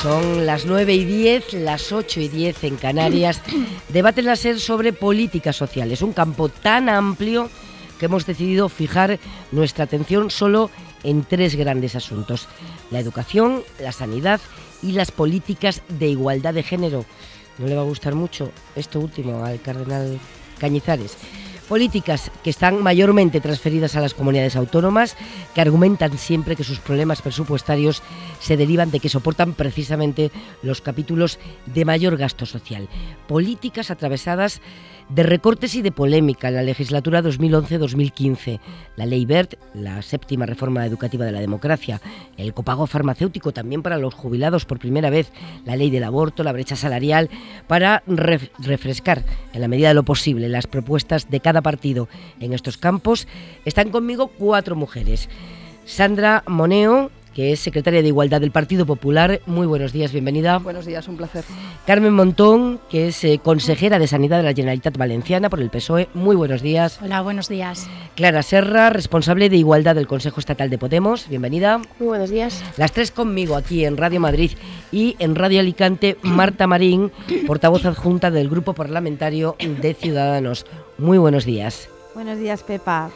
Son las 9 y 10, las 8 y 10 en Canarias. Debate la SER sobre políticas sociales, un campo tan amplio que hemos decidido fijar nuestra atención solo en tres grandes asuntos. La educación, la sanidad y las políticas de igualdad de género. No le va a gustar mucho esto último al cardenal Cañizares. Políticas que están mayormente transferidas a las comunidades autónomas, que argumentan siempre que sus problemas presupuestarios se derivan de que soportan precisamente los capítulos de mayor gasto social. Políticas atravesadas de recortes y de polémica en la legislatura 2011-2015. La ley BERT, la séptima reforma educativa de la democracia, el copago farmacéutico también para los jubilados por primera vez, la ley del aborto, la brecha salarial, para refrescar en la medida de lo posible las propuestas de cada partido en estos campos. Están conmigo cuatro mujeres. Sandra Moneo, que es secretaria de Igualdad del Partido Popular. Muy buenos días, bienvenida. Buenos días, un placer. Carmen Montón, que es eh, consejera de Sanidad de la Generalitat Valenciana por el PSOE. Muy buenos días. Hola, buenos días. Clara Serra, responsable de Igualdad del Consejo Estatal de Podemos. Bienvenida. Muy buenos días. Las tres conmigo aquí en Radio Madrid y en Radio Alicante, Marta Marín, portavoz adjunta del Grupo Parlamentario de Ciudadanos. Muy buenos días. Buenos días, Pepa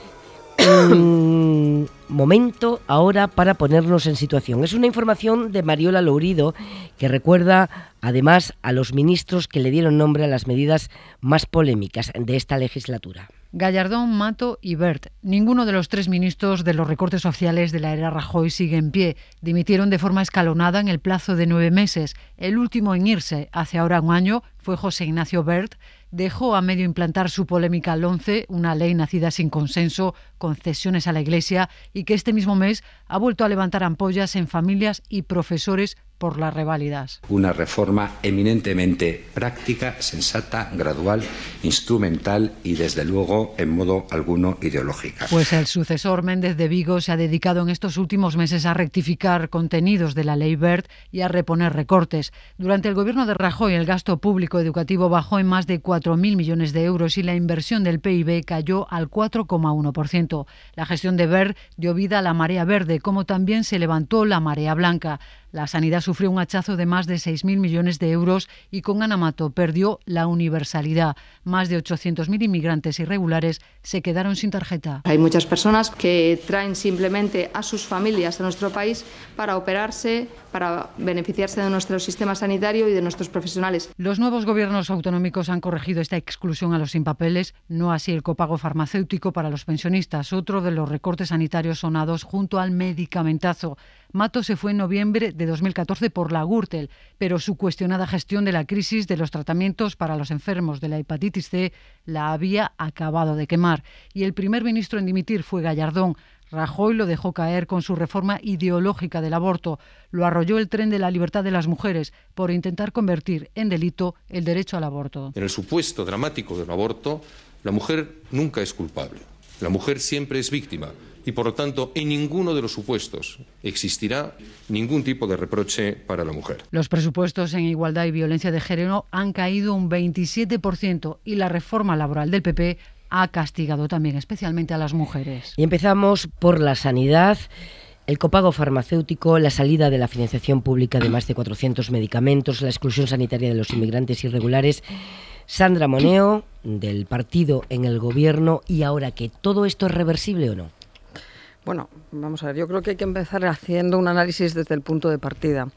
momento ahora para ponernos en situación. Es una información de Mariola Lourido que recuerda además a los ministros que le dieron nombre a las medidas más polémicas de esta legislatura. Gallardón, Mato y Bert. Ninguno de los tres ministros de los recortes sociales de la era Rajoy sigue en pie. Dimitieron de forma escalonada en el plazo de nueve meses. El último en irse, hace ahora un año, fue José Ignacio Bert, dejó a medio implantar su polémica al 11, una ley nacida sin consenso, concesiones a la Iglesia y que este mismo mes ha vuelto a levantar ampollas en familias y profesores por las reválidas. Una reforma eminentemente práctica, sensata, gradual, instrumental y desde luego en modo alguno ideológica. Pues el sucesor Méndez de Vigo se ha dedicado en estos últimos meses a rectificar contenidos de la ley BERT y a reponer recortes. Durante el gobierno de Rajoy el gasto público educativo bajó en más de 4.000 millones de euros y la inversión del PIB cayó al 4,1%. La gestión de BERT dio vida a la marea verde, como también se levantó la marea blanca. La sanidad sufrió un hachazo de más de 6.000 millones de euros y con Anamato perdió la universalidad. Más de 800.000 inmigrantes irregulares se quedaron sin tarjeta. Hay muchas personas que traen simplemente a sus familias a nuestro país para operarse, para beneficiarse de nuestro sistema sanitario y de nuestros profesionales. Los nuevos gobiernos autonómicos han corregido esta exclusión a los sin papeles, no así el copago farmacéutico para los pensionistas, otro de los recortes sanitarios sonados junto al medicamentazo. Mato se fue en noviembre de 2014 por la Gürtel, pero su cuestionada gestión de la crisis de los tratamientos para los enfermos de la hepatitis C la había acabado de quemar. Y el primer ministro en dimitir fue Gallardón. Rajoy lo dejó caer con su reforma ideológica del aborto. Lo arrolló el tren de la libertad de las mujeres por intentar convertir en delito el derecho al aborto. En el supuesto dramático del aborto, la mujer nunca es culpable. La mujer siempre es víctima y, por lo tanto, en ninguno de los supuestos existirá ningún tipo de reproche para la mujer. Los presupuestos en igualdad y violencia de género han caído un 27% y la reforma laboral del PP ha castigado también especialmente a las mujeres. Y empezamos por la sanidad. El copago farmacéutico, la salida de la financiación pública de más de 400 medicamentos, la exclusión sanitaria de los inmigrantes irregulares. Sandra Moneo, del partido en el gobierno, y ahora que todo esto es reversible o no. Bueno, vamos a ver, yo creo que hay que empezar haciendo un análisis desde el punto de partida.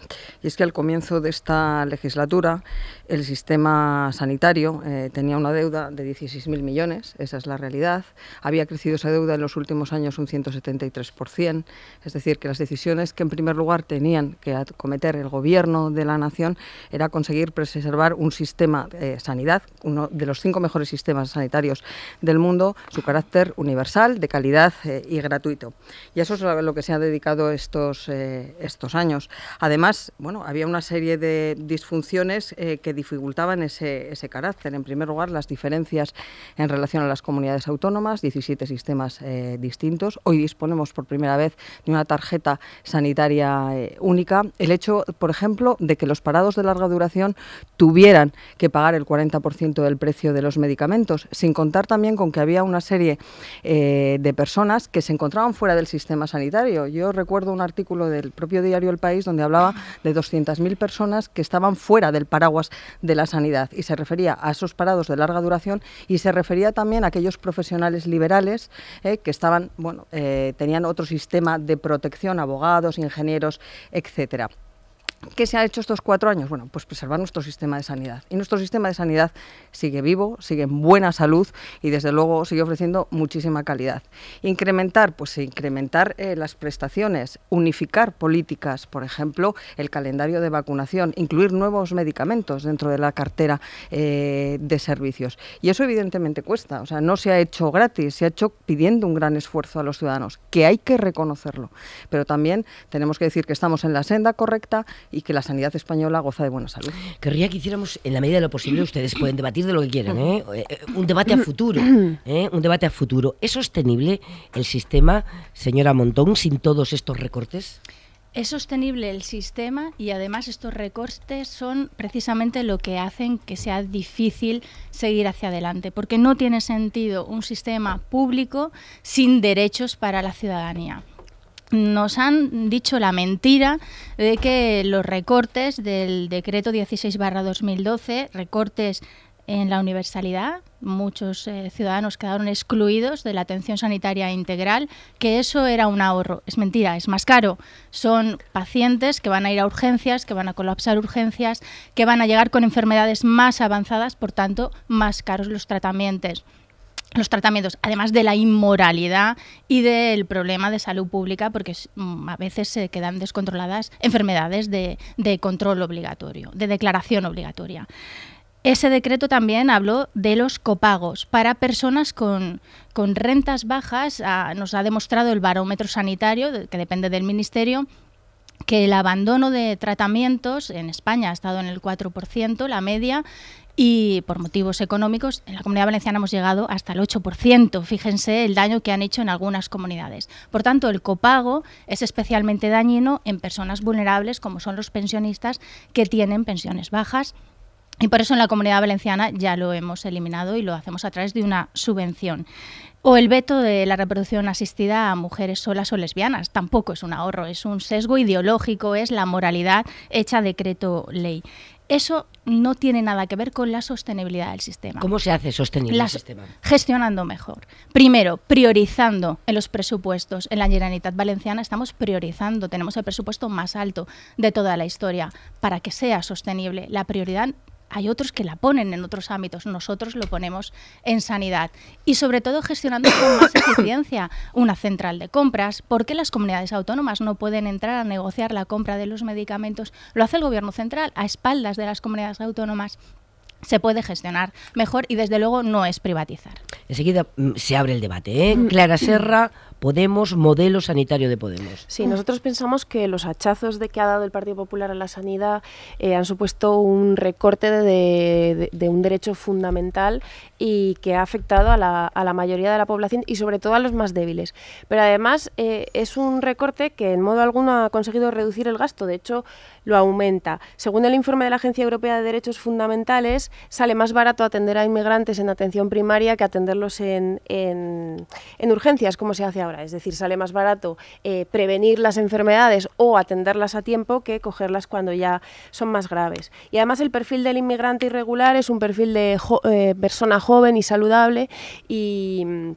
Y es que al comienzo de esta legislatura el sistema sanitario eh, tenía una deuda de 16.000 millones, esa es la realidad. Había crecido esa deuda en los últimos años un 173%, es decir, que las decisiones que en primer lugar tenían que acometer el gobierno de la nación era conseguir preservar un sistema de sanidad, uno de los cinco mejores sistemas sanitarios del mundo, su carácter universal, de calidad eh, y gratuito. Y eso es lo que se ha dedicado estos, eh, estos años. Además, bueno, había una serie de disfunciones eh, que dificultaban ese, ese, carácter. En primer lugar, las diferencias en relación a las comunidades autónomas, 17 sistemas eh, distintos. Hoy disponemos por primera vez de una tarjeta sanitaria única. El hecho, por ejemplo, de que los parados de larga duración tuvieran que pagar el 40% del precio de los medicamentos, sin contar también con que había una serie de personas que se encontraban fuera del sistema sanitario. Yo recuerdo un artículo del propio diario El País donde hablaba de 200.000 personas que estaban fuera del paraguas de la sanidad y se refería a esos parados de larga duración y se refería también a aquellos profesionales liberales eh, que estaban, bueno, eh, tenían otro sistema de protección, abogados, ingenieros, etcétera. ¿Qué se ha hecho estos cuatro años? Bueno, pues preservar nuestro sistema de sanidad. Y nuestro sistema de sanidad sigue vivo, sigue en buena salud y desde luego sigue ofreciendo muchísima calidad. Incrementar, pues incrementar eh, las prestaciones, unificar políticas, por ejemplo, el calendario de vacunación, incluir nuevos medicamentos dentro de la cartera eh, de servicios. Y eso evidentemente cuesta, o sea, no se ha hecho gratis, se ha hecho pidiendo un gran esfuerzo a los ciudadanos, que hay que reconocerlo. Pero también tenemos que decir que estamos en la senda correcta y que la sanidad española goza de buena salud. Querría que hiciéramos, en la medida de lo posible, ustedes pueden debatir de lo que quieran, ¿eh? Eh, eh, un debate a futuro, un debate a futuro. ¿Es sostenible el sistema, señora Montón, sin todos estos recortes? Es sostenible el sistema y además estos recortes son precisamente lo que hacen que sea difícil seguir hacia adelante, porque no tiene sentido un sistema público sin derechos para la ciudadanía nos han dicho la mentira de que los recortes del decreto 16-2012, recortes en la universalidad, muchos eh, ciudadanos quedaron excluidos de la atención sanitaria integral, que eso era un ahorro. Es mentira, es más caro. Son pacientes que van a ir a urgencias, que van a colapsar urgencias, que van a llegar con enfermedades más avanzadas, por tanto, más caros los tratamientos los tratamientos, además de la inmoralidad y del problema de salud pública, porque mm, a veces se quedan descontroladas enfermedades de, control obligatorio, de declaración obligatoria. Ese decreto también habló de los copagos para personas con, rentas bajas. Ah, nos ha demostrado el barómetro sanitario, que depende del Ministerio, que el abandono de tratamientos en España ha estado en el 4%, la media, y por motivos económicos en la comunidad valenciana hemos llegado hasta el 8%. Fíjense el daño que han hecho en algunas comunidades. Por tanto, el copago es especialmente dañino en personas vulnerables como son los pensionistas que tienen pensiones bajas. Y por eso en la comunidad valenciana ya lo hemos eliminado y lo hacemos a través de una subvención. O el veto de la reproducción asistida a mujeres solas o lesbianas. Tampoco es un ahorro, es un sesgo ideológico, es la moralidad hecha decreto ley. Eso no tiene nada que ver con la sostenibilidad del sistema. ¿Cómo se hace sostenible el sistema? Gestionando mejor. Primero, priorizando en los presupuestos. En la Generalitat Valenciana estamos priorizando, tenemos el presupuesto más alto de toda la historia para que sea sostenible. La prioridad hay otros que la ponen en otros ámbitos, nosotros lo ponemos en sanidad. Y sobre todo gestionando con más eficiencia una central de compras. ¿Por qué las comunidades autónomas no pueden entrar a negociar la compra de los medicamentos? Lo hace el Gobierno central a espaldas de las comunidades autónomas se puede gestionar mejor y desde luego no es privatizar. Enseguida mm, se abre el debate. ¿eh? Clara Serra, Podemos, modelo sanitario de Podemos. Sí, nosotros pensamos que los hachazos de que ha dado el Partido Popular a la sanidad eh, han supuesto un recorte de, un derecho fundamental y que ha afectado a la, mayoría de la población y sobre todo a los más débiles. Pero además eh, es un recorte que en modo alguno ha conseguido reducir el gasto, de hecho lo aumenta. Según el informe de la Agencia Europea de Derechos Fundamentales, sale más barato atender a inmigrantes en atención primaria que atenderlos en, en, urgencias, como se hace ahora. Es decir, sale más barato eh, prevenir las enfermedades o atenderlas a tiempo que cogerlas cuando ya son más graves. Y además el perfil del inmigrante irregular es un perfil de eh, persona joven y saludable y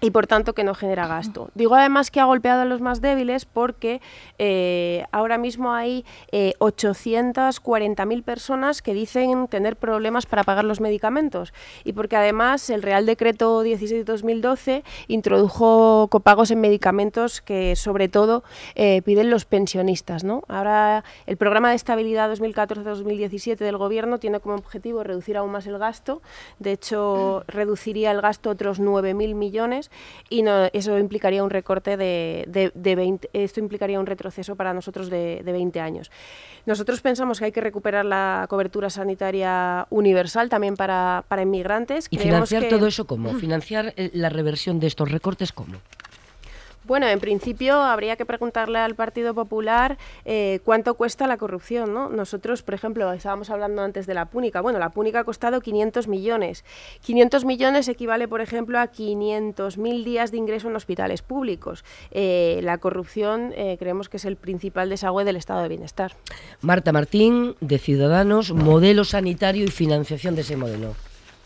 y por tanto que no genera gasto. Digo además que ha golpeado a los más débiles porque eh, ahora mismo hay eh, 840.000 personas que dicen tener problemas para pagar los medicamentos y porque además el Real Decreto 16-2012 introdujo copagos en medicamentos que sobre todo eh, piden los pensionistas. ¿no? Ahora el programa de estabilidad 2014-2017 del Gobierno tiene como objetivo reducir aún más el gasto. De hecho, reduciría el gasto otros 9.000 millones y no, eso implicaría un recorte de, de, 20, esto implicaría un retroceso para nosotros de, de 20 años. Nosotros pensamos que hay que recuperar la cobertura sanitaria universal también para, para inmigrantes. ¿Y financiar todo eso cómo? ¿Financiar eh, la reversión de estos recortes cómo? Bueno, en principio habría que preguntarle al Partido Popular eh, cuánto cuesta la corrupción, ¿no? Nosotros, por ejemplo, estábamos hablando antes de la púnica. Bueno, la púnica ha costado 500 millones. 500 millones equivale, por ejemplo, a 500.000 días de ingreso en hospitales públicos. Eh, la corrupción eh, creemos que es el principal desagüe del estado de bienestar. Marta Martín, de Ciudadanos, modelo sanitario y financiación de ese modelo.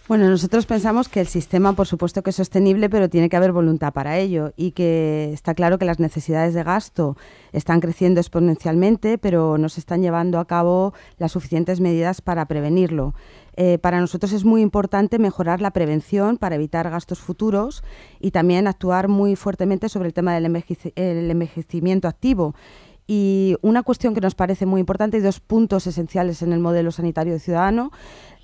Bueno, nosotros pensamos que el sistema, por supuesto que es sostenible, pero tiene que haber voluntad para ello y que está claro que las necesidades de gasto están creciendo exponencialmente, pero no se están llevando a cabo las suficientes medidas para prevenirlo. Eh, para nosotros es muy importante mejorar la prevención para evitar gastos futuros y también actuar muy fuertemente sobre el tema del envejecimiento activo. Y una cuestión que nos parece muy importante y dos puntos esenciales en el modelo sanitario ciudadano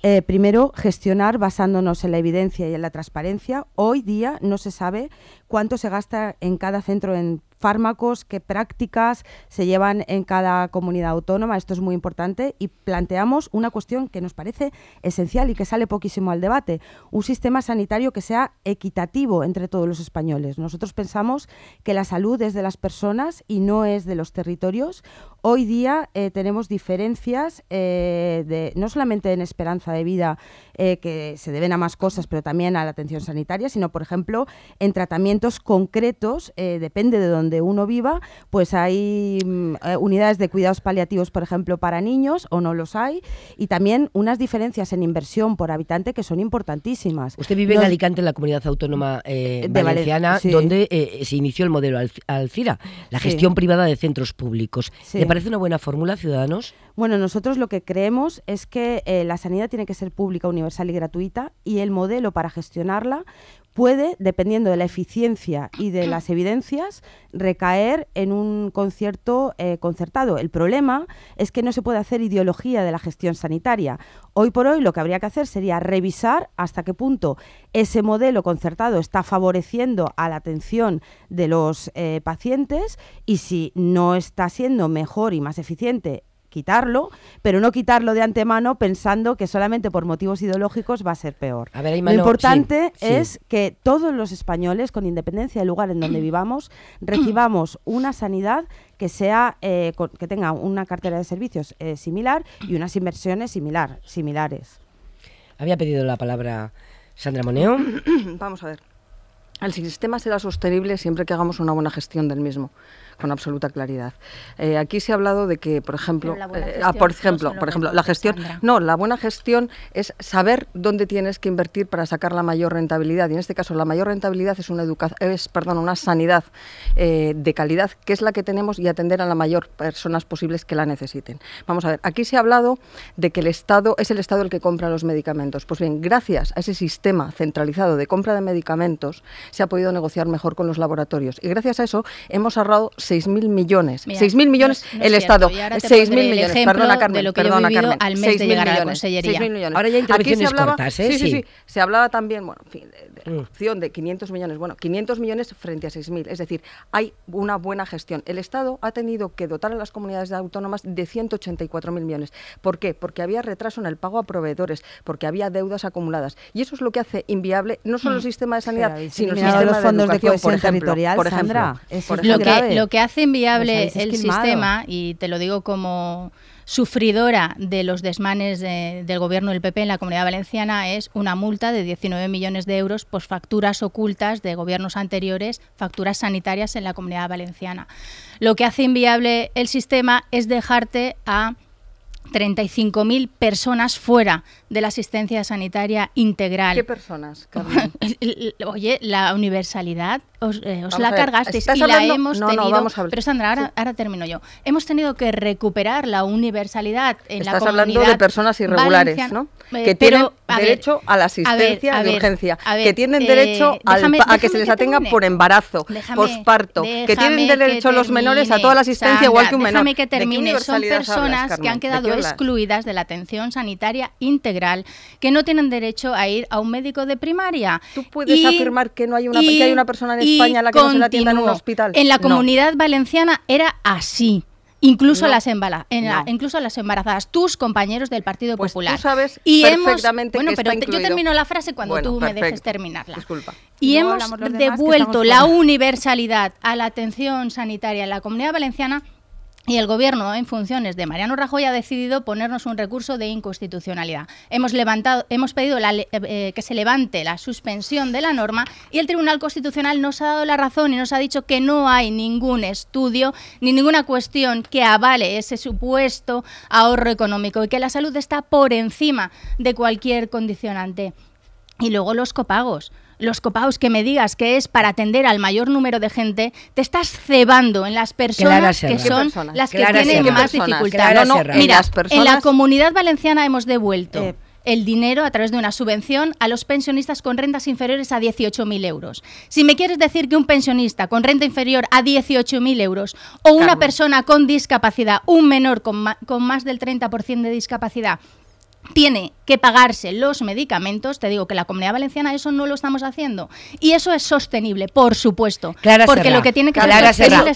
eh, primero, gestionar basándonos en la evidencia y en la transparencia. Hoy día no se sabe cuánto se gasta en cada centro en fármacos, qué prácticas se llevan en cada comunidad autónoma. Esto es muy importante y planteamos una cuestión que nos parece esencial y que sale poquísimo al debate, un sistema sanitario que sea equitativo entre todos los españoles. Nosotros pensamos que la salud es de las personas y no es de los territorios. Hoy día eh, tenemos diferencias eh, de, no solamente en esperanza de vida eh, que se deben a más cosas, pero también a la atención sanitaria, sino, por ejemplo, en tratamientos concretos, depende de dónde uno viva, pues hay mm, unidades de cuidados paliativos, por ejemplo, para niños, o no los hay, y también unas diferencias en inversión por habitante que son importantísimas. Usted vive en Alicante, en la comunidad autónoma valenciana, donde se inició el modelo Alcira, la gestión privada de centros públicos parece una buena fórmula, Ciudadanos? Bueno, nosotros lo que creemos es que eh, la sanidad tiene que ser pública, universal y gratuita y el modelo para gestionarla puede, dependiendo de la eficiencia y de las evidencias, recaer en un concierto eh, concertado. El problema es que no se puede hacer ideología de la gestión sanitaria. Hoy por hoy lo que habría que hacer sería revisar hasta qué punto ese modelo concertado está favoreciendo a la atención de los eh, pacientes y si no está siendo mejor y más eficiente quitarlo, pero no quitarlo de antemano pensando que solamente por motivos ideológicos va a ser peor. lo importante es que todos los españoles, con independencia del lugar en donde vivamos, recibamos una sanidad que sea eh, que tenga una cartera de servicios eh, similar y unas inversiones similar, similares. Había pedido la palabra Sandra Moneo. Vamos a ver. El sistema será sostenible siempre que hagamos una buena gestión del mismo con absoluta claridad. Eh, aquí se ha hablado de que, por ejemplo, eh, ah, por ejemplo, por ejemplo, la gestión, no, la buena gestión es saber dónde tienes que invertir para sacar la mayor rentabilidad. Y en este caso, la mayor rentabilidad es una educación, es, perdón, una sanidad eh, de calidad, que es la que tenemos y atender a la mayor personas posibles que la necesiten. Vamos a ver, aquí se ha hablado de que el Estado es el Estado el que compra los medicamentos. Pues bien, gracias a ese sistema centralizado de compra de medicamentos, se ha podido negociar mejor con los laboratorios. Y gracias a eso hemos ahorrado 6.000 millones. 6.000 millones el Estado. 6.000 millones. Perdona, Carmen. De lo que perdona, yo Carmen. al mes de llegar a la consellería. millones. Ahora ya intervenciones cortas, ¿eh? Sí, sí, sí, Se hablaba también, bueno, en fin, de, corrupción de 500 millones. Bueno, 500 millones frente a 6.000. Es decir, hay una buena gestión. El Estado ha tenido que dotar a las comunidades autónomas de 184.000 millones. ¿Por qué? Porque había retraso en el pago a proveedores, porque había deudas acumuladas. Y eso es lo que hace inviable no solo el mm. sistema de sanidad, sino el sistema los fondos de, educación, por ejemplo. Territorial, por ejemplo, lo, que, lo que hace inviable el sistema, y te lo digo como sufridora de los desmanes del gobierno del PP en la Comunidad Valenciana es una multa de 19 millones de euros por facturas ocultas de gobiernos anteriores, facturas sanitarias en la Comunidad Valenciana. Lo que hace inviable el sistema es dejarte a 35.000 personas fuera de la asistencia sanitaria integral. ¿Qué personas? Oye, la universalidad os, eh, la cargasteis y la hemos tenido. pero Sandra, ahora, termino yo. Hemos tenido que recuperar la universalidad en Estás la comunidad. hablando de personas irregulares, ¿no? Eh, que tienen derecho a la asistencia de urgencia, que tienen eh, derecho a que se les atenga por embarazo, posparto, que tienen derecho los menores a toda la asistencia igual que un menor. Déjame que termine. Son personas que han quedado excluidas de la atención sanitaria integral, que no tienen derecho a ir a un médico de primaria. ¿Tú puedes afirmar que no hay una, que hay una persona en España a la que no se la atienda en un hospital? En la comunidad valenciana era así. incluso, las incluso las embarazadas, tus compañeros del Partido pues Popular. Tú sabes y perfectamente hemos, bueno, pero yo termino la frase cuando tú me dejes terminarla. Disculpa. Y hemos devuelto la universalidad a la atención sanitaria en la Comunidad Valenciana y el Gobierno, en funciones de Mariano Rajoy, ha decidido ponernos un recurso de inconstitucionalidad. Hemos, levantado, hemos pedido eh, eh, que se levante la suspensión de la norma y el Tribunal Constitucional nos ha dado la razón y nos ha dicho que no hay ningún estudio ni ninguna cuestión que avale ese supuesto ahorro económico y que la salud está por encima de cualquier condicionante. Y luego los copagos los copaos que me digas que es para atender al mayor número de gente, te estás cebando en las personas que son las que tienen más dificultad. Mira, en, la comunidad valenciana hemos devuelto eh. el dinero a través de una subvención a los pensionistas con rentas inferiores a 18.000 euros. Si me quieres decir que un pensionista con renta inferior a 18.000 euros o una persona con discapacidad, un menor con, con más del 30% de discapacidad, tiene que pagarse los medicamentos, te digo que la Comunidad Valenciana eso no lo estamos haciendo. Y eso es sostenible, por supuesto. porque lo que tiene que ser sostenible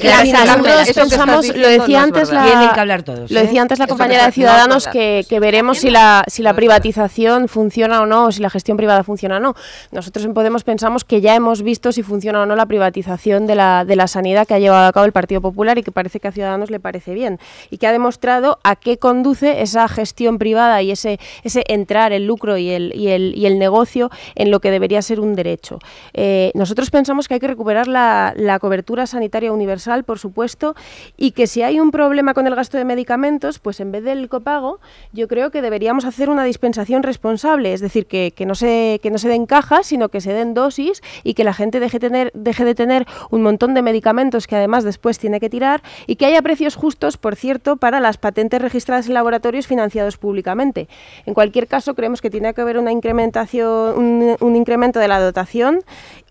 es pensamos, lo decía antes la, Lo decía antes la compañera de Ciudadanos que, veremos si la, si la privatización funciona o no, o si la gestión privada funciona o no. Nosotros en Podemos pensamos que ya hemos visto si funciona o no la privatización de la, de la sanidad que ha llevado a cabo el Partido Popular y que parece que a Ciudadanos le parece bien. Y que ha demostrado a qué conduce esa gestión privada y ese, ese entrar el lucro y el, y el, y el negocio en lo que debería ser un derecho. Eh, nosotros pensamos que hay que recuperar la, la, cobertura sanitaria universal, por supuesto, y que si hay un problema con el gasto de medicamentos, pues en vez del copago, yo creo que deberíamos hacer una dispensación responsable, es decir, que, que no, se, que no se den cajas, sino que se den dosis y que la gente deje, tener, deje de tener un montón de medicamentos que además después tiene que tirar y que haya precios justos, por cierto, para las patentes registradas en laboratorios financiados públicamente. En cualquier caso, creemos que tiene que haber una incrementación, un, incremento de la dotación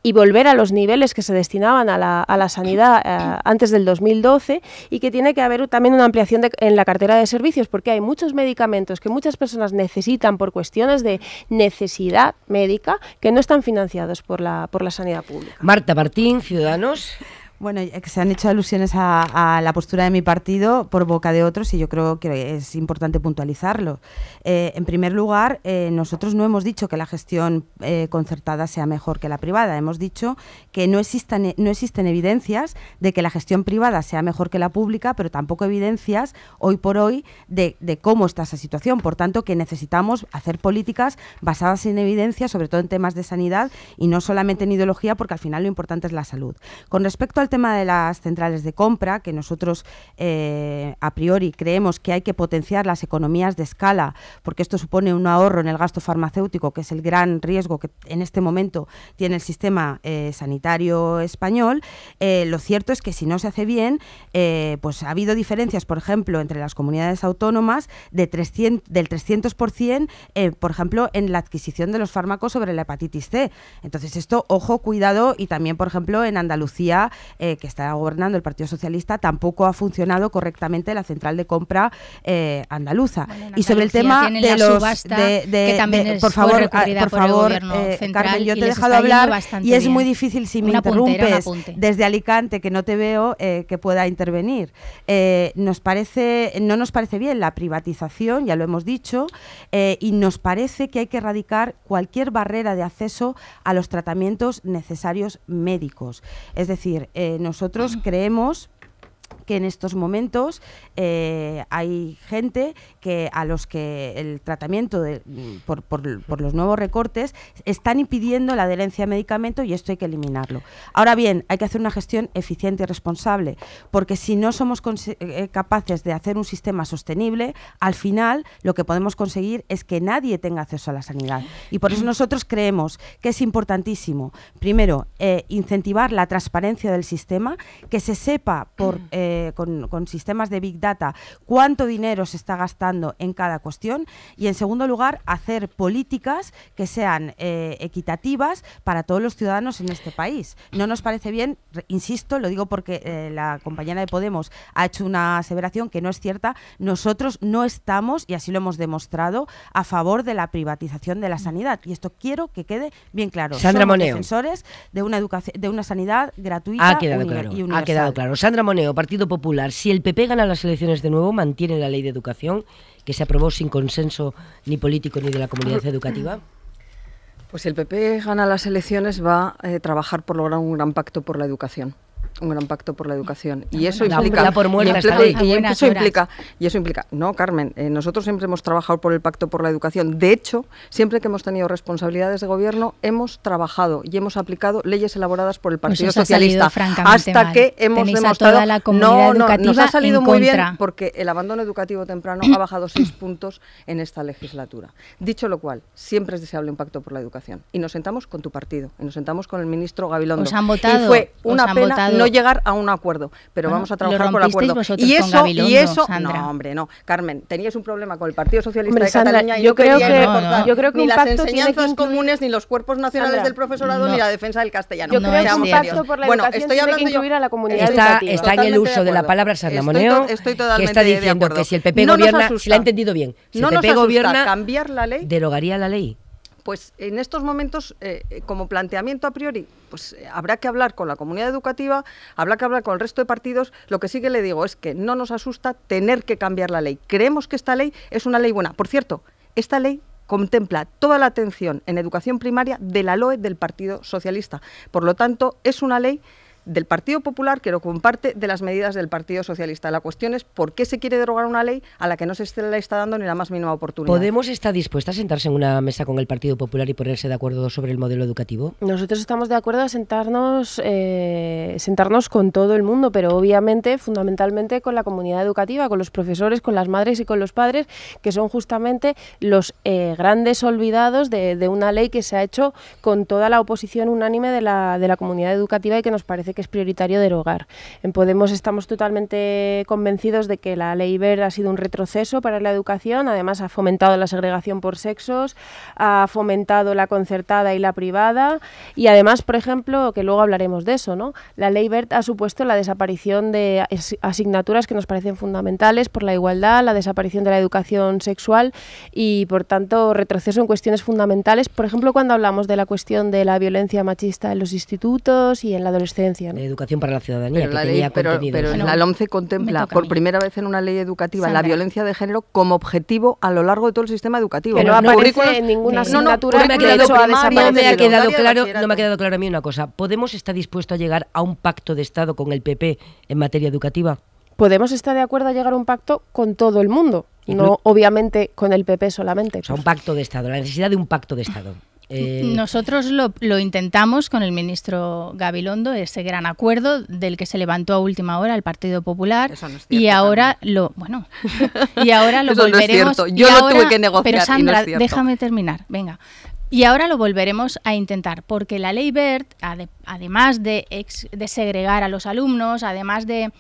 y volver a los niveles que se destinaban a la, a la sanidad eh, antes del 2012 y que tiene que haber también una ampliación en la cartera de servicios porque hay muchos medicamentos que muchas personas necesitan por cuestiones de necesidad médica que no están financiados por la, por la sanidad pública. Marta Martín, Ciudadanos. Bueno, se han hecho alusiones a, la postura de mi partido por boca de otros y yo creo que es importante puntualizarlo. Eh, en primer lugar, eh, nosotros no hemos dicho que la gestión eh, concertada sea mejor que la privada. Hemos dicho que no, existan, no existen evidencias de que la gestión privada sea mejor que la pública, pero tampoco evidencias hoy por hoy de, de cómo está esa situación. Por tanto, que necesitamos hacer políticas basadas en evidencia, sobre todo en temas de sanidad y no solamente en ideología, porque al final lo importante es la salud. Con respecto al tema de las centrales de compra, que nosotros eh, a priori creemos que hay que potenciar las economías de escala, porque esto supone un ahorro en el gasto farmacéutico, que es el gran riesgo que en este momento tiene el sistema eh, sanitario español, eh, lo cierto es que si no se hace bien, pues ha habido diferencias, por ejemplo, entre las comunidades autónomas de 300, del 300%, por ejemplo, en la adquisición de los fármacos sobre la hepatitis C. Entonces, esto, ojo, cuidado, y también, por ejemplo, en Andalucía eh, que está gobernando el Partido Socialista, tampoco ha funcionado correctamente la central de compra eh, andaluza. y sobre el tema de los... De, por favor, ah, por favor eh, Carmen, yo te he dejado hablar y es muy difícil si me interrumpes desde Alicante, que no te veo, que pueda intervenir. nos parece, no nos parece bien la privatización, ya lo hemos dicho, y nos parece que hay que erradicar cualquier barrera de acceso a los tratamientos necesarios médicos. Es decir, eh, nosotros creemos que en estos momentos eh, hay gente que a los que el tratamiento de, por, por, los nuevos recortes están impidiendo la adherencia a medicamento y esto hay que eliminarlo. Ahora bien, hay que hacer una gestión eficiente y responsable, porque si no somos eh, capaces de hacer un sistema sostenible, al final lo que podemos conseguir es que nadie tenga acceso a la sanidad. Y por eso nosotros creemos que es importantísimo, primero, eh, incentivar la transparencia del sistema, que se sepa por eh, con, sistemas de Big Data cuánto dinero se está gastando en cada cuestión y, en segundo lugar, hacer políticas que sean eh, equitativas para todos los ciudadanos en este país. No nos parece bien, insisto, lo digo porque eh, la compañera de Podemos ha hecho una aseveración que no es cierta, nosotros no estamos, y así lo hemos demostrado, a favor de la privatización de la sanidad. Y esto quiero que quede bien claro. Sandra Somos defensores de una, educación, de una sanidad gratuita ha quedado claro, Ha quedado claro. Sandra Moneo, Partido Popular, si el PP gana las elecciones de nuevo, mantiene la ley de educación que se aprobó sin consenso ni político ni de la comunidad educativa? Pues si el PP gana las elecciones va a eh, trabajar por lograr un gran pacto por la educación un gran pacto por la educación. Y eso implica por y, eso implica y eso implica no Carmen eh, nosotros siempre hemos trabajado por el pacto por la educación. De hecho siempre que hemos tenido responsabilidades de gobierno hemos trabajado y hemos aplicado leyes elaboradas por el Partido Socialista hasta que hemos demostrado la no no nos ha salido muy bien porque el abandono educativo temprano ha bajado seis puntos en esta legislatura. Dicho lo cual siempre es deseable un pacto por la educación. Y nos sentamos con tu partido y nos sentamos con el ministro Gabilondo. Han votado, y fue una pena no llegar a un acuerdo, pero vamos a trabajar por acuerdo. Y eso, y eso, no, hombre, no. Carmen, tenías un problema con el Partido Socialista de Cataluña y yo, creo que, yo creo que ni las enseñanzas comunes, ni los cuerpos nacionales del profesorado, ni la defensa del castellano. Yo creo que un pacto por la bueno, estoy hablando que incluir a la comunidad está, Está en el uso de, la palabra Sandra Moneo, que está diciendo que si el PP gobierna, si la ha entendido bien, si el PP gobierna, cambiar la ley, derogaría la ley pues en estos momentos, eh, eh, como planteamiento a priori, pues eh, habrá que hablar con la comunidad educativa, habrá que hablar con el resto de partidos. Lo que sí que le digo es que no nos asusta tener que cambiar la ley. Creemos que esta ley es una ley buena. Por cierto, esta ley contempla toda la atención en educación primaria de la LOE del Partido Socialista. Por lo tanto, es una ley del Partido Popular que lo comparte de las medidas del Partido Socialista. La cuestión es por qué se quiere derogar una ley a la que no se le está dando ni la más mínima oportunidad. ¿Podemos estar dispuestas a sentarse en una mesa con el Partido Popular y ponerse de acuerdo sobre el modelo educativo? Nosotros estamos de acuerdo a sentarnos, eh, sentarnos con todo el mundo, pero obviamente, fundamentalmente con la comunidad educativa, con los profesores, con las madres y con los padres, que son justamente los eh, grandes olvidados de, de, una ley que se ha hecho con toda la oposición unánime de la, de la comunidad educativa y que nos parece que es prioritario derogar. En Podemos estamos totalmente convencidos de que la ley BER ha sido un retroceso para la educación, además ha fomentado la segregación por sexos, ha fomentado la concertada y la privada y además, por ejemplo, que luego hablaremos de eso, ¿no? La ley BERT ha supuesto la desaparición de asignaturas que nos parecen fundamentales por la igualdad, la desaparición de la educación sexual y, por tanto, retroceso en cuestiones fundamentales, por ejemplo, cuando hablamos de la cuestión de la violencia machista en los institutos y en la adolescencia educación. para la ciudadanía, pero pero, la LOMCE contempla por primera vez en una ley educativa la violencia de género como objetivo a lo largo de todo el sistema educativo. Que no, aparece en ninguna asignatura. No, me ha quedado, claro, no me ha quedado claro a mí una cosa. ¿Podemos estar dispuesto a llegar a un pacto de Estado con el PP en materia educativa? Podemos estar de acuerdo a llegar a un pacto con todo el mundo, no obviamente con el PP solamente. O sea, un pacto de Estado, la necesidad de un pacto de Estado. Eh, Nosotros lo, intentamos con el ministro Gabilondo, ese gran acuerdo del que se levantó a última hora el Partido Popular y ahora lo bueno y ahora lo volveremos. Yo lo tuve que negociar. Pero Sandra, déjame terminar. Venga. Y ahora lo volveremos a intentar, porque la ley BERT, además de, de segregar a los alumnos, además de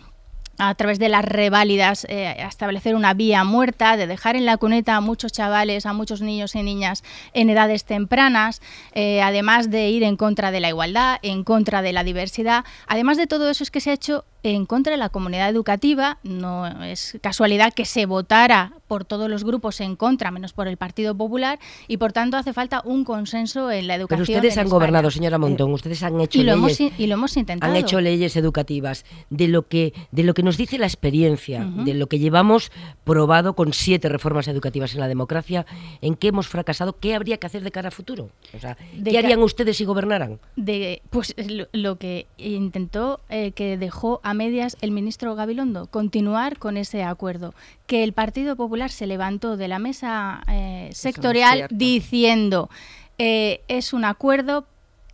a través de las reválidas eh, establecer una vía muerta, de dejar en la cuneta a muchos chavales, a muchos niños y niñas en edades tempranas, eh, además de ir en contra de la igualdad, en contra de la diversidad. Además de todo eso es que se ha hecho en contra de la comunidad educativa. No es casualidad que se votara por todos los grupos en contra, menos por el Partido Popular, y por tanto hace falta un consenso en la educación. Pero ustedes han gobernado, señora Montón, ustedes han hecho y lo leyes, hemos, y lo hemos intentado. Han hecho leyes educativas de lo que de lo que nos dice la experiencia, de lo que llevamos probado con siete reformas educativas en la democracia, en qué hemos fracasado, qué habría que hacer de cara a futuro. O sea, ¿qué harían ustedes si gobernaran? De, pues lo, que intentó eh, que dejó a medias el ministro Gabilondo, continuar con ese acuerdo, que el Partido Popular se levantó de la mesa eh, sectorial diciendo eh, es un acuerdo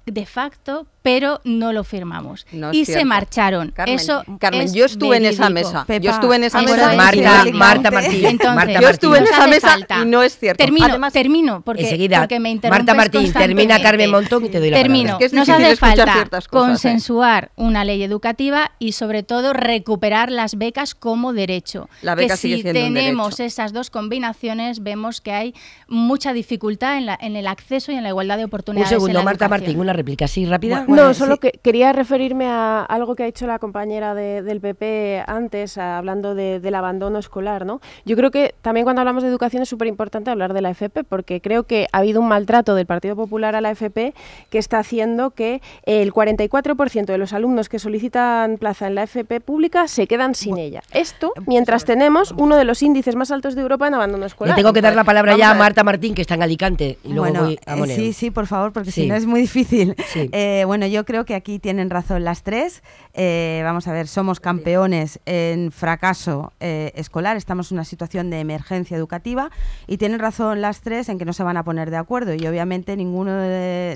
de facto, pero no lo firmamos. y se marcharon. Carmen, Eso Carmen yo estuve en esa mesa. yo estuve en esa mesa. Marta, Marta Martín. Entonces, yo estuve en esa mesa y no es cierto. Termino, termino porque, enseguida, porque me Marta Martín, termina Carmen Montón y te doy la termino. palabra. Es que Nos hace falta ¿eh? consensuar una ley educativa y sobre todo recuperar las becas como derecho. La beca que sigue si siendo tenemos un derecho. esas dos combinaciones vemos que hay mucha dificultad en, la, en el acceso y en la igualdad de oportunidades. Un segundo, en la Marta educación. Martín, una réplica así rápida. No, solo que quería referirme a algo que ha dicho la compañera del PP antes, hablando del abandono escolar. ¿no? Yo creo que también cuando hablamos de educación es súper importante hablar de la FP, porque creo que ha habido un maltrato del Partido Popular a la FP que está haciendo que el 44% de los alumnos que solicitan plaza en la FP pública se quedan sin ella. Esto mientras tenemos uno de los índices más altos de Europa en abandono escolar. Le tengo que dar la palabra ya a Marta Martín, que está en Alicante, y luego voy a eh, Sí, sí, por favor, porque si no es muy difícil. Eh, bueno, yo creo que aquí tienen razón las tres. Eh, vamos a ver, somos campeones en fracaso escolar, estamos en una situación de emergencia educativa y tienen razón las tres en que no se van a poner de acuerdo. Y obviamente ninguno,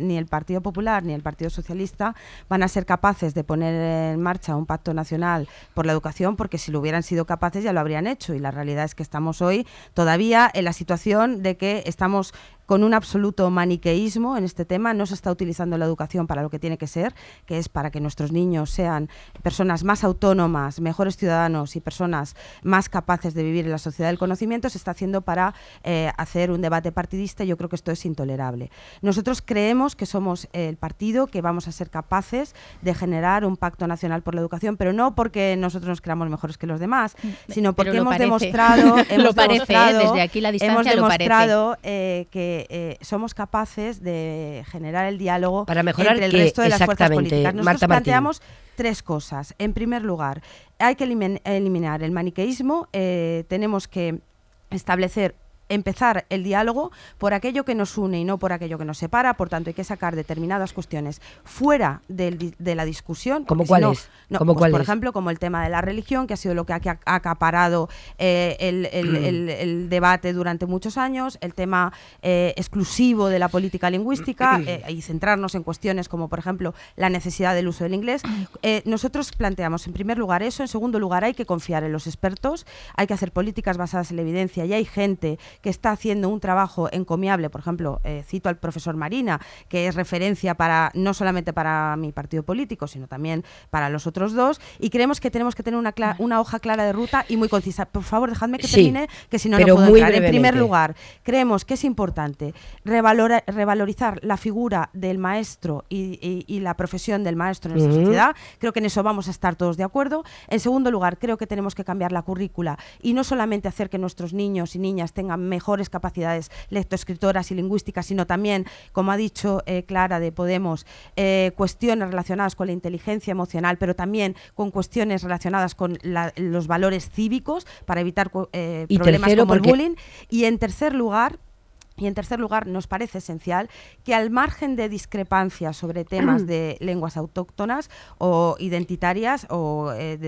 ni el Partido Popular ni el Partido Socialista van a ser capaces de poner en marcha un pacto nacional por la educación porque si lo hubieran sido capaces ya lo habrían hecho. Y la realidad es que estamos hoy todavía en la situación de que estamos con un absoluto maniqueísmo en este tema. No se está utilizando la educación para lo que tiene que ser, que es para que nuestros niños sean personas más autónomas, mejores ciudadanos y personas más capaces de vivir en la sociedad del conocimiento. Se está haciendo para eh, hacer un debate partidista y yo creo que esto es intolerable. Nosotros creemos que somos el partido que vamos a ser capaces de generar un pacto nacional por la educación, pero no porque nosotros nos creamos mejores que los demás, mm, sino porque hemos demostrado, hemos demostrado, desde aquí la distancia hemos demostrado eh, que eh, somos capaces de generar el diálogo para mejorar entre el resto de las fuerzas políticas. Nosotros planteamos tres cosas. En primer lugar, hay que eliminar el maniqueísmo, eh, tenemos que establecer empezar el diálogo por aquello que nos une y no por aquello que nos separa, por tanto hay que sacar determinadas cuestiones fuera de, la discusión. ¿Como cuáles? No, pues, por ejemplo, como el tema de la religión, que ha sido lo que ha acaparado eh, el, debate durante muchos años, el tema eh, exclusivo de la política lingüística eh, y centrarnos en cuestiones como, por ejemplo, la necesidad del uso del inglés. nosotros planteamos, en primer lugar, eso. En segundo lugar, hay que confiar en los expertos, hay que hacer políticas basadas en la evidencia y hay gente que está haciendo un trabajo encomiable, por ejemplo, eh, cito al profesor Marina, que es referencia para no solamente para mi partido político, sino también para los otros dos, y creemos que tenemos que tener una, una hoja clara de ruta y muy concisa. Por favor, dejadme que termine, que si no, no puedo muy En primer lugar, creemos que es importante revalorizar la figura del maestro y, la profesión del maestro en nuestra sociedad. Creo que en eso vamos a estar todos de acuerdo. En segundo lugar, creo que tenemos que cambiar la currícula y no solamente hacer que nuestros niños y niñas tengan mejores capacidades lectoescritoras y lingüísticas, sino también, como ha dicho eh, Clara de Podemos, eh, cuestiones relacionadas con la inteligencia emocional, pero también con cuestiones relacionadas con los valores cívicos para evitar eh, problemas como el bullying. Y en tercer lugar, y en tercer lugar, nos parece esencial que al margen de discrepancias sobre temas de lenguas autóctonas o identitarias, o, eh,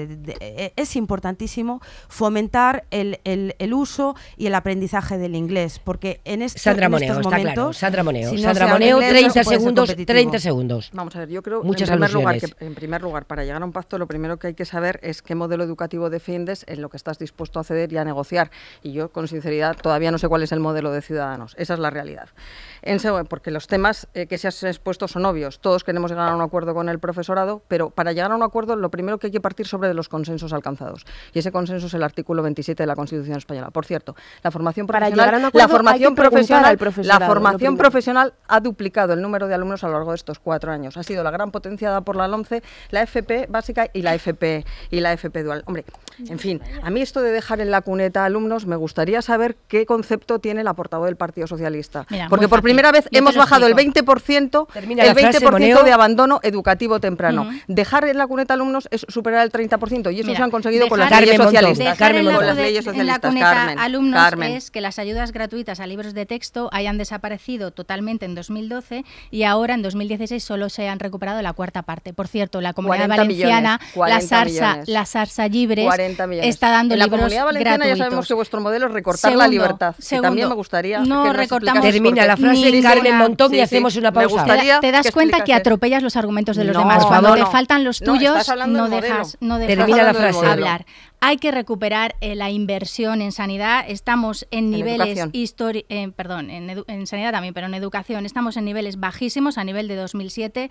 eh, es importantísimo fomentar el, el, uso y el aprendizaje del inglés, porque en, este, Sandra Moneo, estos momentos... Claro. Sandra Moneo, Sandra Moneo 30 segundos, 30 segundos. Vamos a ver, yo creo Muchas en primer, lugar, que, en primer lugar, para llegar a un pacto, lo primero que hay que saber es qué modelo educativo defiendes, en lo que estás dispuesto a ceder y a negociar. Y yo, con sinceridad, todavía no sé cuál es el modelo de Ciudadanos. Esa es la realidad. En porque los temas eh, que se han expuesto son obvios. Todos queremos llegar a un acuerdo con el profesorado, pero para llegar a un acuerdo lo primero que hay que partir sobre de los consensos alcanzados. Y ese consenso es el artículo 27 de la Constitución española. Por cierto, la formación profesional, la formación profesional, la formación profesional ha duplicado el número de alumnos a lo largo de estos cuatro años. Ha sido la gran potenciada por la LOMCE, la FP básica y la FP y la FP dual. Hombre, en fin, a mí esto de dejar en la cuneta a alumnos me gustaría saber qué concepto tiene la portavoz del Partido Socialista porque por primera vez hemos bajado el 20%, el 20 de abandono educativo temprano. Dejar en la cuneta alumnos es superar el 30% y eso se han conseguido con las leyes socialistas. Carmen con las leyes socialistas. En la cuneta alumnos es que las ayudas gratuitas a libros de texto hayan desaparecido totalmente en 2012 y ahora en 2016 solo se han recuperado la cuarta parte. Por cierto, la Comunidad Valenciana, la Sarsa, la Sarsa Libres está dando en libros la Comunidad Valenciana ya sabemos que vuestro modelo es recortar la libertad. también me gustaría no recortamos Termina la frase de Carmen Montón y hacemos una pausa. Te, das cuenta que atropellas los argumentos de los demás. Cuando te faltan los tuyos, no, dejas, no Termina la frase. hablar. Hay que recuperar eh, la inversión en sanidad. Estamos en, niveles históricos, eh, perdón, en, en sanidad también, pero en educación estamos en niveles bajísimos a nivel de 2007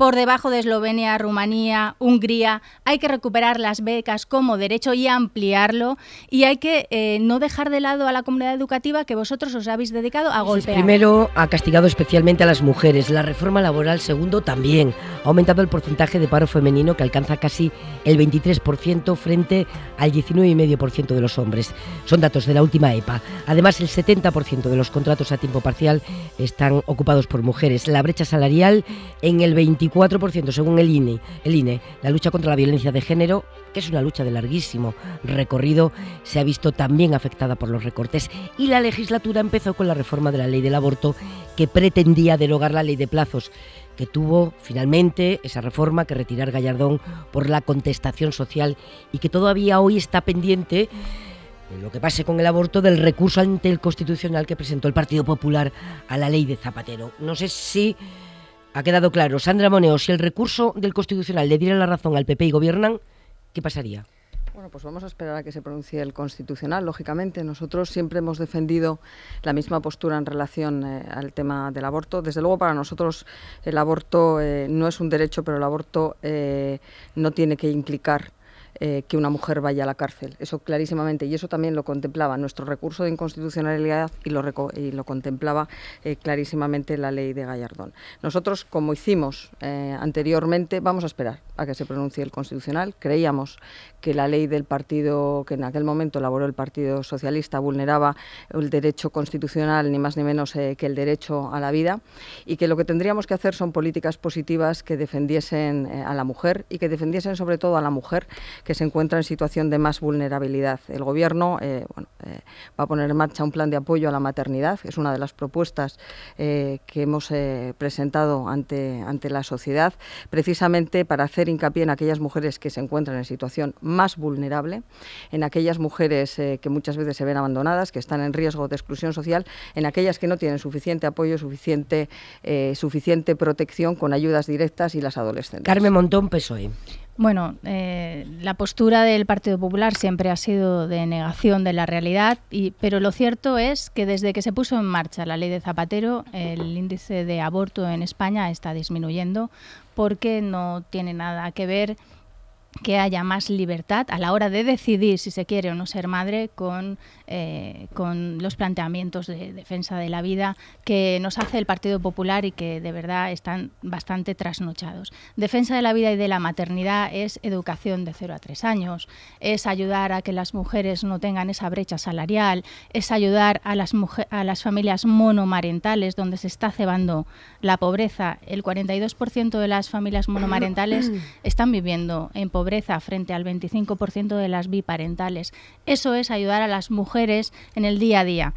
por debajo de Eslovenia, Rumanía, Hungría. Hay que recuperar las becas como derecho y ampliarlo. Y hay que eh, no dejar de lado a la comunidad educativa que vosotros os habéis dedicado a golpear. Primero, ha castigado especialmente a las mujeres. La reforma laboral, segundo, también. Ha aumentado el porcentaje de paro femenino que alcanza casi el 23% frente al 19,5% de los hombres. Son datos de la última EPA. Además, el 70% de los contratos a tiempo parcial están ocupados por mujeres. La brecha salarial en el 24% según el INE. El INE, la lucha contra la violencia de género, que es una lucha de larguísimo recorrido, se ha visto también afectada por los recortes. Y la legislatura empezó con la reforma de la ley del aborto que pretendía derogar la ley de plazos que tuvo finalmente esa reforma que retirar Gallardón por la contestación social y que todavía hoy está pendiente lo que pase con el aborto del recurso ante el Constitucional que presentó el Partido Popular a la ley de Zapatero. No sé si ha quedado claro, Sandra Moneo, si el recurso del Constitucional le diera la razón al PP y gobiernan, ¿qué pasaría? Bueno, pues vamos a esperar a que se pronuncie el Constitucional, lógicamente. Nosotros siempre hemos defendido la misma postura en relación eh, al tema del aborto. Desde luego, para nosotros el aborto eh, no es un derecho, pero el aborto eh, no tiene que implicar eh, que una mujer vaya a la cárcel. Eso clarísimamente, y eso también lo contemplaba nuestro recurso de inconstitucionalidad y lo, contemplaba eh, clarísimamente la ley de Gallardón. Nosotros, como hicimos eh, anteriormente, vamos a esperar a que se pronuncie el Constitucional. Creíamos que la ley del partido que en aquel momento elaboró el Partido Socialista vulneraba el derecho constitucional, ni más ni menos que el derecho a la vida, y que lo que tendríamos que hacer son políticas positivas que defendiesen a la mujer y que defendiesen sobre todo a la mujer se encuentra en situación de más vulnerabilidad. El Gobierno eh, eh, va a poner en marcha un plan de apoyo a la maternidad, es una de las propuestas eh, que hemos presentado ante, ante la sociedad, precisamente para hacer hincapié en aquellas mujeres que se encuentran en situación más vulnerable, en aquellas mujeres que muchas veces se ven abandonadas, que están en riesgo de exclusión social, en aquellas que no tienen suficiente apoyo, suficiente, suficiente protección con ayudas directas y las adolescentes. Carmen Montón, PSOE. Bueno, eh, la postura del Partido Popular siempre ha sido de negación de la realidad, y, pero lo cierto es que desde que se puso en marcha la ley de Zapatero, el índice de aborto en España está disminuyendo porque no tiene nada que ver que haya más libertad a la hora de decidir si se quiere o no ser madre con, eh, con los planteamientos de defensa de la vida que nos hace el Partido Popular y que de verdad están bastante trasnochados. Defensa de la vida y de la maternidad es educación de 0 a 3 años, es ayudar a que las mujeres no tengan esa brecha salarial, es ayudar a las, a las familias monomarentales donde se está cebando la pobreza. El 42% de las familias monomarentales están viviendo en pobreza pobreza frente al 25% de las biparentales. Eso es ayudar a las mujeres en el día a día.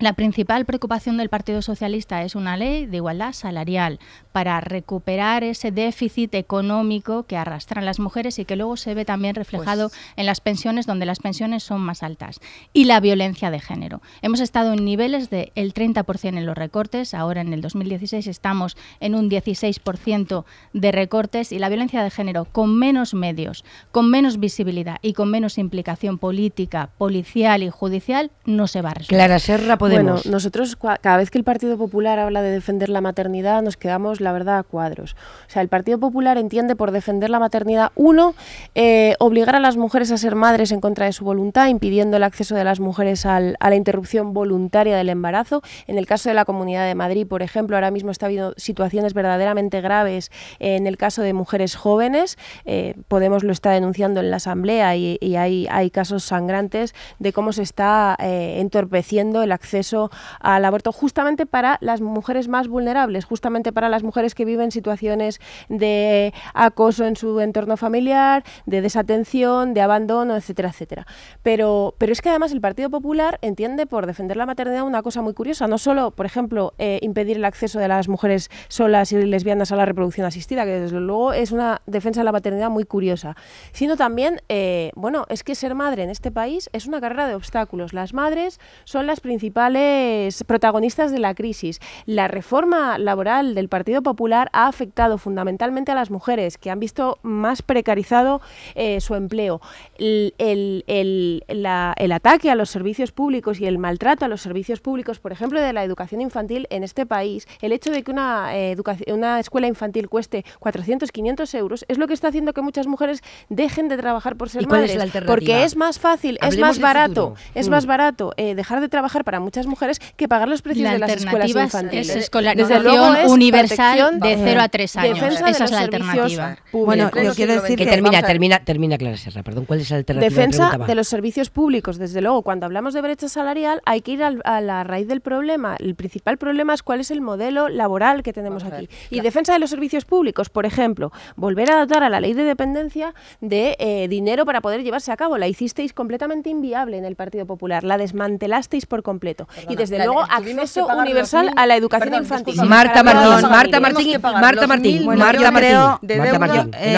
La principal preocupación del Partido Socialista es una ley de igualdad salarial para recuperar ese déficit económico que arrastran las mujeres y que luego se ve también reflejado pues en las pensiones, donde las pensiones son más altas. Y la violencia de género. Hemos estado en niveles del 30% en los recortes, ahora en el 2016 estamos en un 16% de recortes y la violencia de género con menos medios, con menos visibilidad y con menos implicación política, policial y judicial no se va a resolver. Clara Serra, bueno, nosotros cada vez que el Partido Popular habla de defender la maternidad nos quedamos, la verdad, a cuadros. O sea, el Partido Popular entiende por defender la maternidad, uno, eh, obligar a las mujeres a ser madres en contra de su voluntad, impidiendo el acceso de las mujeres a la interrupción voluntaria del embarazo. En el caso de la Comunidad de Madrid, por ejemplo, ahora mismo está habiendo situaciones verdaderamente graves en el caso de mujeres jóvenes. Eh, Podemos lo está denunciando en la Asamblea y, hay, hay, casos sangrantes de cómo se está eh, entorpeciendo el acceso acceso al aborto justamente para las mujeres más vulnerables, justamente para las mujeres que viven situaciones de acoso en su entorno familiar, de desatención, de abandono, etcétera, etcétera. Pero, pero es que además el Partido Popular entiende por defender la maternidad una cosa muy curiosa, no solo, por ejemplo, eh, impedir el acceso de las mujeres solas y lesbianas a la reproducción asistida, que desde luego es una defensa de la maternidad muy curiosa, sino también, eh, bueno, es que ser madre en este país es una carrera de obstáculos. Las madres son las principales principales protagonistas de la crisis. La reforma laboral del Partido Popular ha afectado fundamentalmente a las mujeres, que han visto más precarizado eh, su empleo. El, el, ataque a los servicios públicos y el maltrato a los servicios públicos, por ejemplo, de la educación infantil en este país, el hecho de que una, eh, una escuela infantil cueste 400, 500 euros, es lo que está haciendo que muchas mujeres dejen de trabajar por ser madres. porque es más fácil, es más barato, es más mm. barato eh, dejar de trabajar para muchas mujeres que pagar los precios de las escuelas infantiles. Es escolarización universal de 0 a 3 años. Esa es la alternativa. Bueno, yo quiero decir que, termina, termina, termina, Clara Serra, perdón, ¿cuál es la alternativa? Defensa de los servicios públicos. Desde luego, cuando hablamos de brecha salarial, hay que ir a la raíz del problema. El principal problema es cuál es el modelo laboral que tenemos aquí. Y defensa de los servicios públicos, por ejemplo, volver a dotar a la ley de dependencia de eh, dinero para poder llevarse a cabo. La hicisteis completamente inviable en el Partido Popular, la desmantelasteis por completo. Y desde luego, acceso universal a la educación infantil. Marta Martín, Marta Martín, Marta Martín, Marta Martín, Marta Martín, no he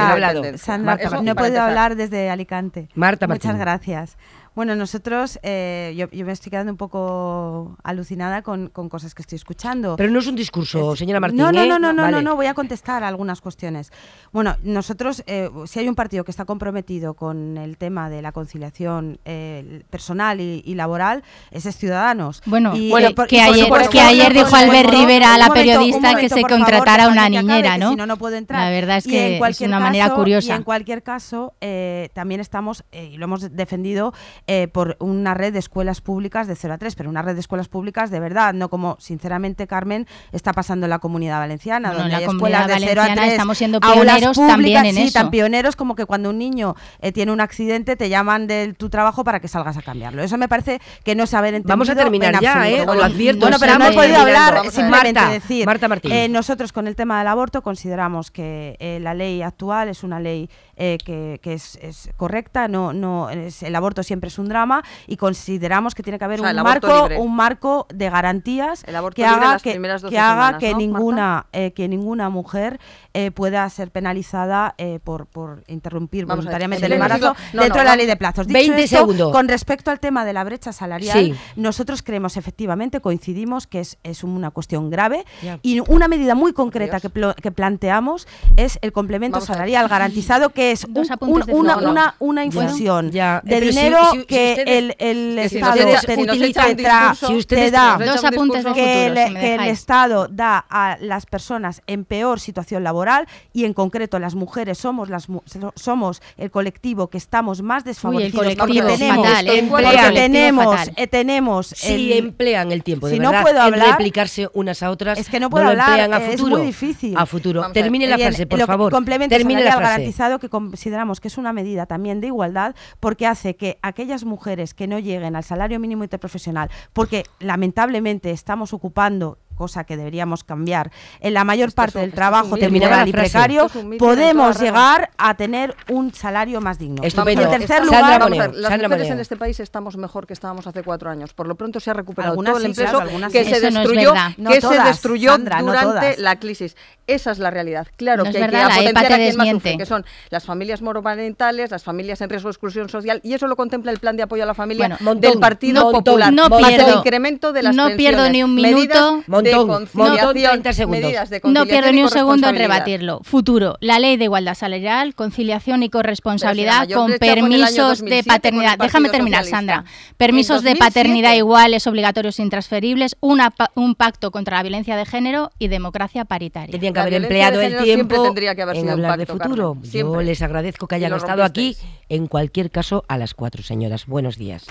hablado, no he podido hablar desde Alicante. Marta Martín. Muchas gracias. Bueno, nosotros, eh, yo, me estoy quedando un poco alucinada con, cosas que estoy escuchando. Pero no es un discurso, señora Martín. No, no, ¿eh? no, no, no, no, voy a contestar algunas cuestiones. Bueno, nosotros, eh, si hay un partido que está comprometido con el tema de la conciliación personal y, laboral, ese es Ciudadanos. Bueno, que, ayer, dijo Albert Rivera a la periodista que se contratara una niñera, ¿no? Si no, no puedo entrar. La verdad es que es una manera curiosa. Y en cualquier caso, también estamos, y lo hemos defendido, eh, por una red de escuelas públicas de 0 a 3, pero una red de escuelas públicas de verdad, no como sinceramente Carmen está pasando en la comunidad valenciana, donde hay escuelas de 0 a 3, estamos siendo pioneros públicas, también en sí, tan pioneros como que cuando un niño eh, tiene un accidente te llaman de tu trabajo para que salgas a cambiarlo. Eso me parece que no es haber entendido Vamos a terminar ya, ¿eh? lo advierto. Bueno, pero no he podido hablar simplemente Marta, decir. Marta Martín. Eh, nosotros con el tema del aborto consideramos que la ley actual es una ley que, es, es, correcta, no, no, es, el aborto siempre es un drama y consideramos que tiene que haber un marco un marco de garantías que haga que, que haga que ninguna eh, que ninguna mujer eh, pueda ser penalizada eh, por, por interrumpir voluntariamente el embarazo dentro de la ley de plazos. Dicho 20 esto, segundos. Con respecto al tema de la brecha salarial, nosotros creemos efectivamente, coincidimos que es, es una cuestión grave y una medida muy concreta que, que, planteamos es el complemento salarial garantizado, que es una, una, una, infusión de dinero que el, el Estado te, da dos apuntes que, el, Estado da a las personas en peor situación laboral y en concreto las mujeres somos las somos el colectivo que estamos más desfavorecidos porque tenemos, ¿eh? tenemos, eh, tenemos si emplean el tiempo de si verdad, no puedo hablar, replicarse unas a otras es que no puedo hablar a futuro, es muy difícil. a futuro termine la frase por favor. complemento Termine la frase. garantizado que consideramos que es una medida también de igualdad porque hace que aquellas mujeres que no lleguen al salario mínimo interprofesional, porque lamentablemente estamos ocupando cosa que deberíamos cambiar, en la mayor parte del trabajo temporal y precario, podemos llegar a tener un salario más digno. Estupendo. En tercer lugar, las mujeres en este país estamos mejor que estábamos hace cuatro años. Por lo pronto se ha recuperado todo el empleo que, se destruyó, que se destruyó durante la crisis. Esa es la realidad. Claro que hay que potenciar a quien más sufre, que son las familias monoparentales, las familias en riesgo de exclusión social, y eso lo contempla el plan de apoyo a la familia del Partido Popular. No pierdo, el incremento de las no pierdo ni un minuto no, pierdo ni un segundo en rebatirlo. Futuro, la ley de igualdad salarial, conciliación y corresponsabilidad con permisos de paternidad. Déjame terminar, Sandra. Permisos de paternidad iguales, obligatorios e intransferibles, una, un pacto contra la violencia de género y democracia paritaria. Tendrían que haber empleado el tiempo en hablar de futuro. Yo les agradezco que hayan estado aquí. En cualquier caso, a las cuatro señoras. Buenos días.